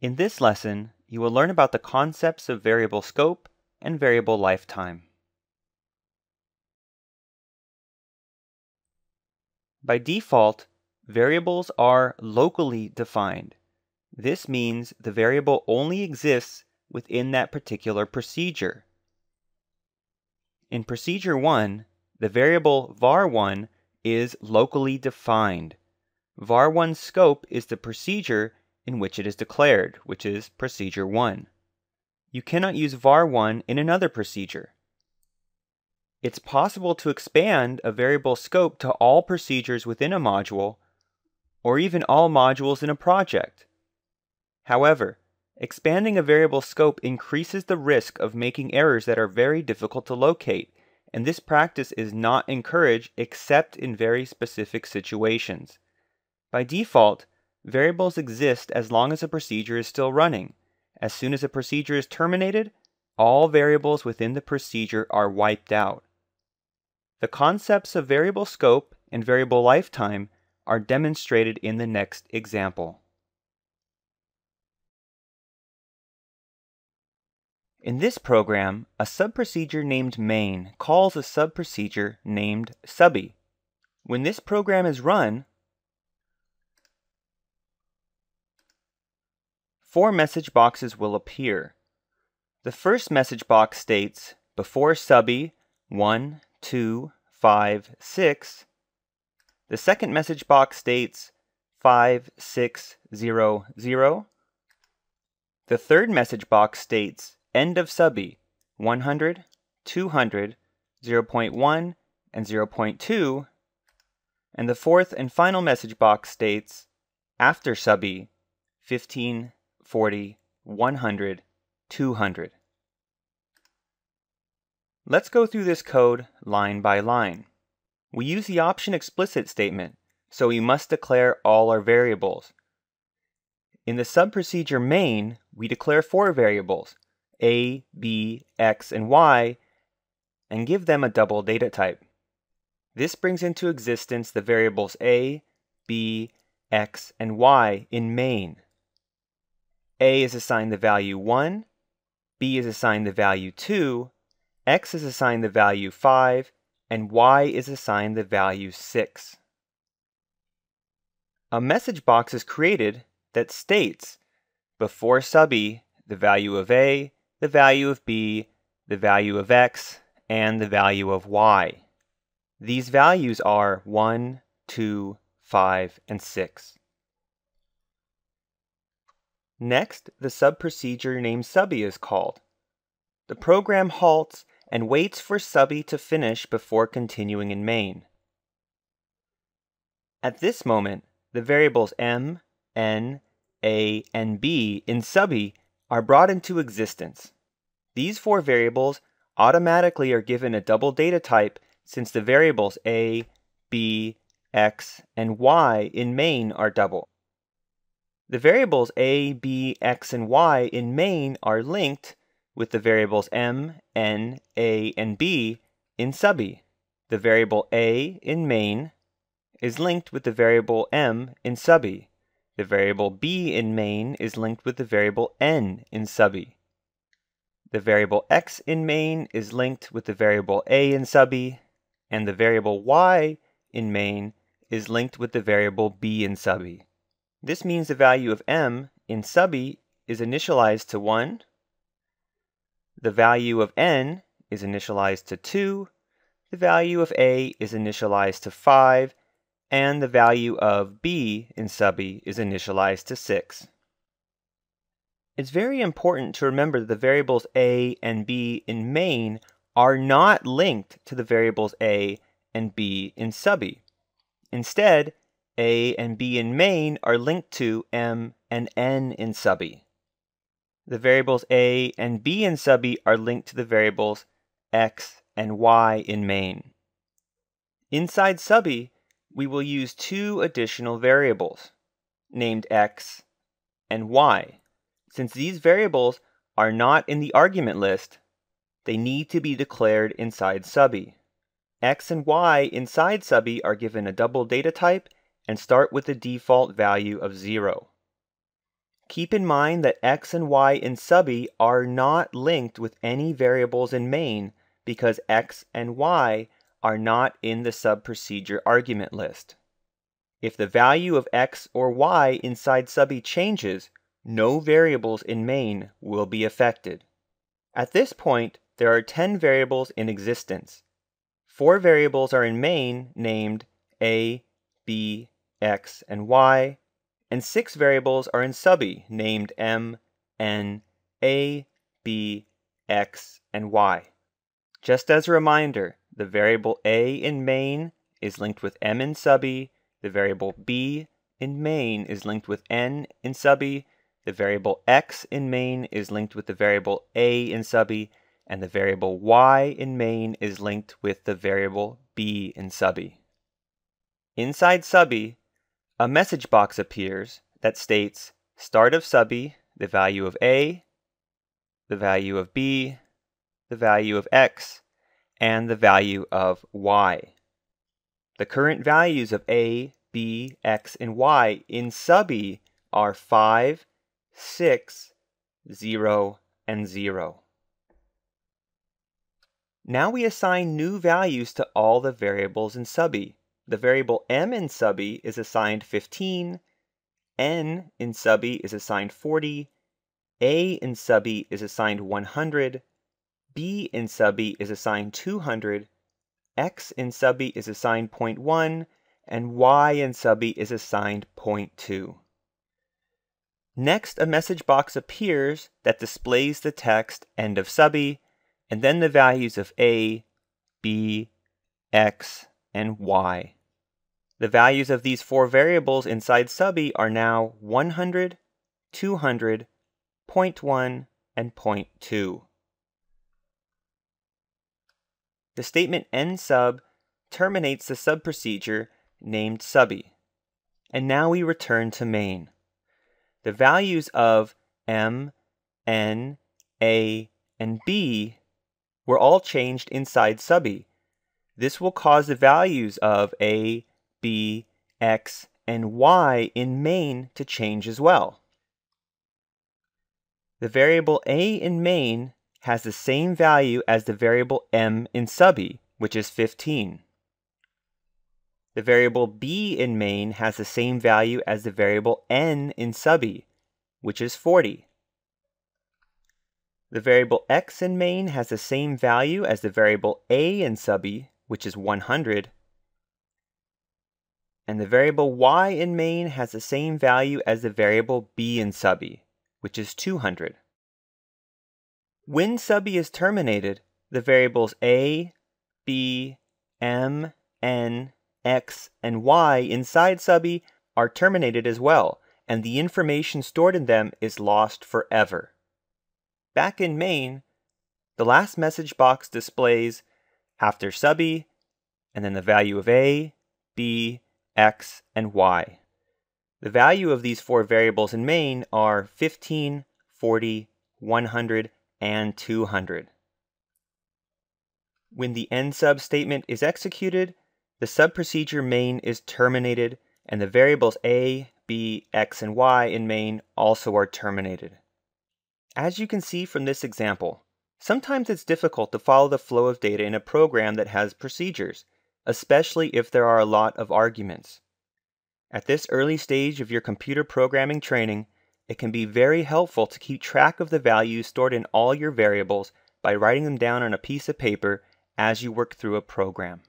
In this lesson, you will learn about the concepts of variable scope and variable lifetime. By default, variables are locally defined. This means the variable only exists within that particular procedure. In procedure 1, the variable var1 is locally defined. var1's scope is the procedure in which it is declared, which is procedure 1. You cannot use var1 in another procedure. It's possible to expand a variable scope to all procedures within a module, or even all modules in a project. However, expanding a variable scope increases the risk of making errors that are very difficult to locate, and this practice is not encouraged except in very specific situations. By default, variables exist as long as a procedure is still running. As soon as a procedure is terminated, all variables within the procedure are wiped out. The concepts of variable scope and variable lifetime are demonstrated in the next example. In this program, a subprocedure named main calls a subprocedure named subby. When this program is run, four message boxes will appear. The first message box states, before subby 1, 2, 5, 6. The second message box states 5, 6, 0, 0. The third message box states end of subby 100, 200, 0.1, and 0.2. And the fourth and final message box states after subby 15, 40, 100, 200. Let's go through this code line by line. We use the option explicit statement, so we must declare all our variables. In the subprocedure main, we declare four variables, a, b, x, and y, and give them a double data type. This brings into existence the variables a, b, x, and y in main. A is assigned the value 1, b is assigned the value 2, x is assigned the value 5, and y is assigned the value 6. A message box is created that states before subby the value of a, the value of b, the value of x, and the value of y. These values are 1, 2, 5, and 6. Next, the subprocedure named subby is called. The program halts and waits for subby to finish before continuing in main. At this moment, the variables m, n, a, and b in subby are brought into existence. These four variables automatically are given a double data type since the variables a, b, x, and y in main are double. The variables a, b, x, and y in main are linked with the variables m, n, a, and b in subby. The variable a in main is linked with the variable m in subby. The variable b in main is linked with the variable n in subby. The variable x in main is linked with the variable a in subby, and the variable y in main is linked with the variable b in subby. This means the value of m in subby is initialized to 1, the value of n is initialized to 2, the value of a is initialized to 5, and the value of b in subby is initialized to 6. It's very important to remember that the variables a and b in main are not linked to the variables a and b in subby. Instead, a and b in main are linked to m and n in subby. The variables a and b in subby are linked to the variables x and y in main. Inside subby, we will use two additional variables, named x and y. Since these variables are not in the argument list, they need to be declared inside subby. x and y inside subby are given a double data type and start with the default value of 0. Keep in mind that x and y in subby are not linked with any variables in main because x and y are not in the subprocedure argument list. If the value of x or y inside subby changes, no variables in main will be affected. At this point, there are 10 variables in existence. Four variables are in main named a, b, x, and y, and six variables are in subby named m, n, a, b, x, and y. Just as a reminder, the variable a in main is linked with m in subby, the variable b in main is linked with n in subby, the variable x in main is linked with the variable a in subby, and the variable y in main is linked with the variable b in subby. Inside subby, a message box appears that states start of subby, the value of A, the value of B, the value of X, and the value of Y. The current values of A, B, X, and Y in subby are 5, 6, 0, and 0. Now we assign new values to all the variables in subby. The variable m in subby is assigned 15, n in subby is assigned 40, a in subby is assigned 100, b in subby is assigned 200, x in subby is assigned 0.1, and y in subby is assigned 0.2. Next, a message box appears that displays the text end of subby, and then the values of a, b, x, and y. The values of these four variables inside subby are now 100, 200, 0.1, and 0.2. The statement end sub terminates the sub procedure named subby. And now we return to main. The values of m, n, a, and b were all changed inside subby. This will cause the values of a, b, x, and y in main to change as well. The variable a in main has the same value as the variable m in subby, which is 15. The variable b in main has the same value as the variable n in subby, which is 40. The variable x in main has the same value as the variable a in subby, which is 100, and the variable y in main has the same value as the variable b in subby, which is 200. When subby is terminated, the variables a, b, m, n, x, and y inside subby are terminated as well, and the information stored in them is lost forever. Back in main, the last message box displays after subby, and then the value of a, b, x, and y. The value of these four variables in main are 15, 40, 100, and 200. When the end sub statement is executed, the subprocedure main is terminated and the variables a, b, x, and y in main also are terminated. As you can see from this example, sometimes it's difficult to follow the flow of data in a program that has procedures, especially if there are a lot of arguments. At this early stage of your computer programming training, it can be very helpful to keep track of the values stored in all your variables by writing them down on a piece of paper as you work through a program.